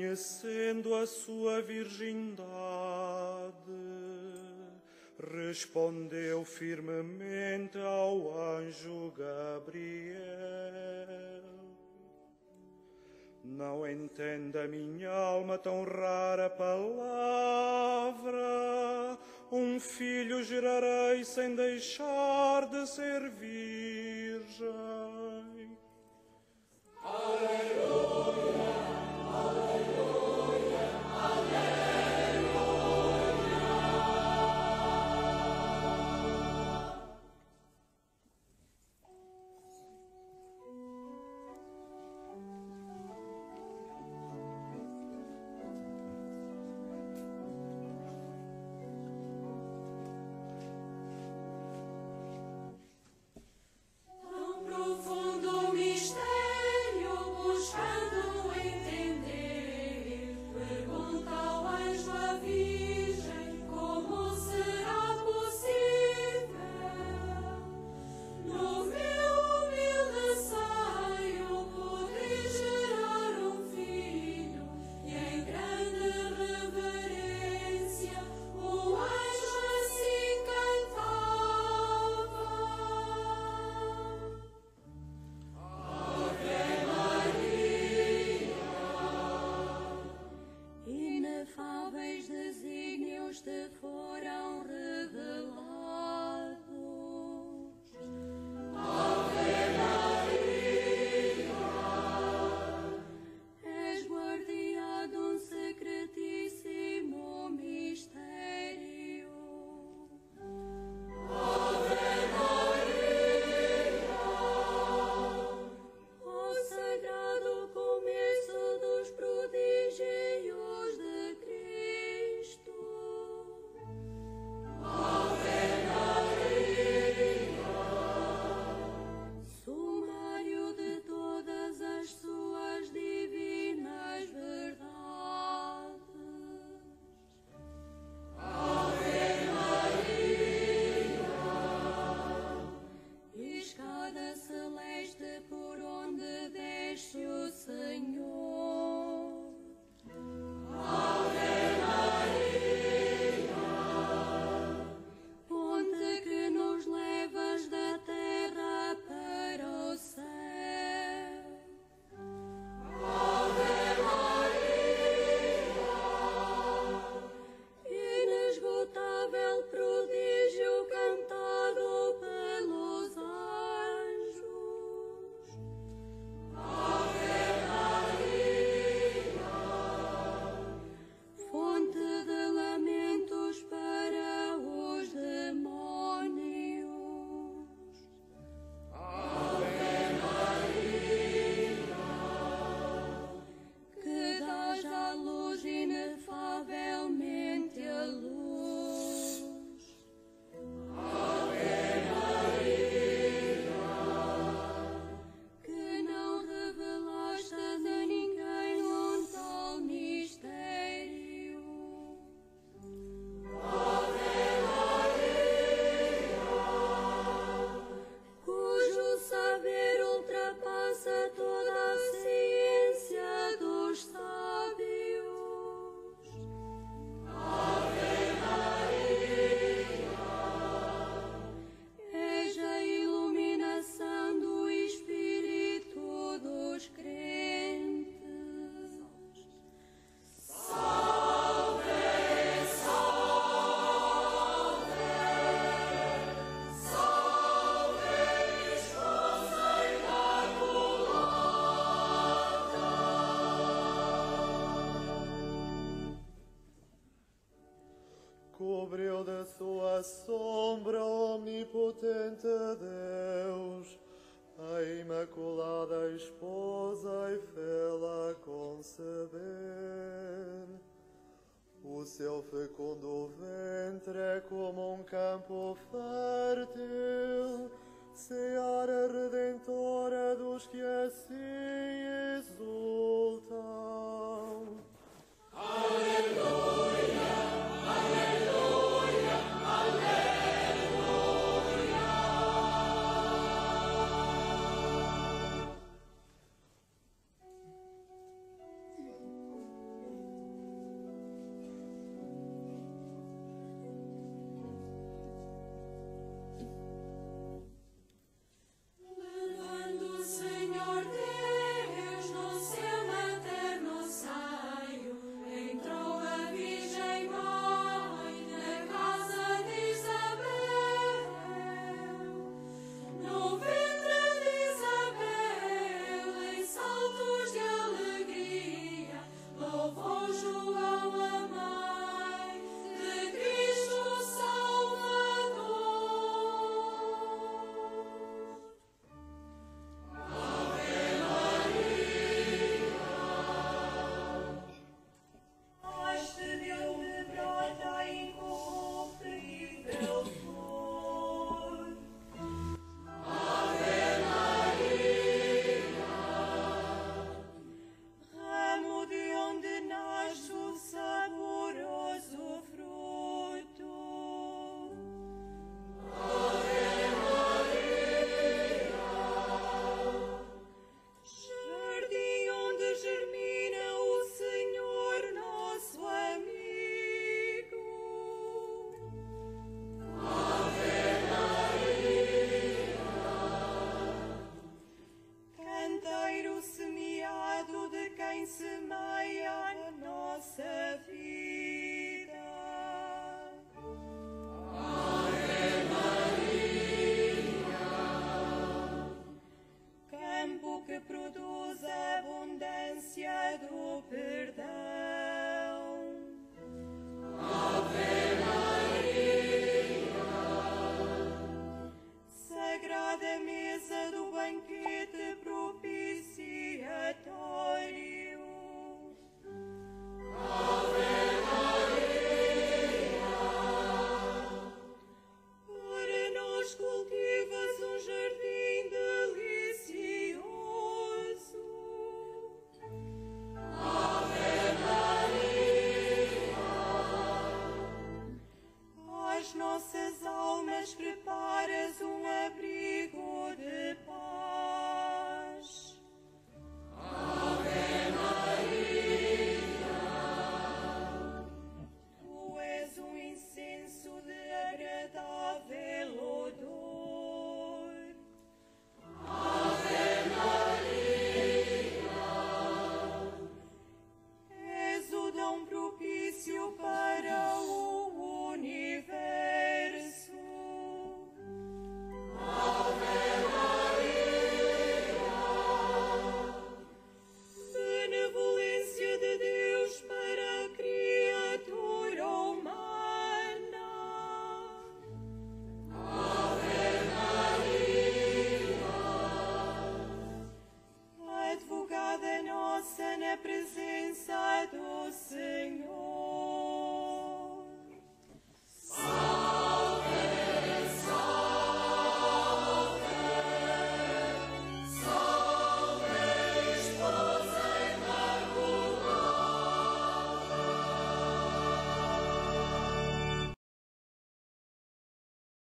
conhecendo a sua virgindade, respondeu firmemente ao anjo Gabriel: Não entende a minha alma tão rara palavra. Um filho gerarei sem deixar de ser virgem. Cobriu de sua sombra, omnipotente Deus, a Imaculada Esposa e fê-la conceber. O seu fecundo ventre é como um campo fértil, seara redentora dos que assim exultam. da mesa do banquete propiciatório. nossas almas preparas um abrigo de paz. nossa na presença do Senhor.